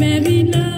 मैं भी ना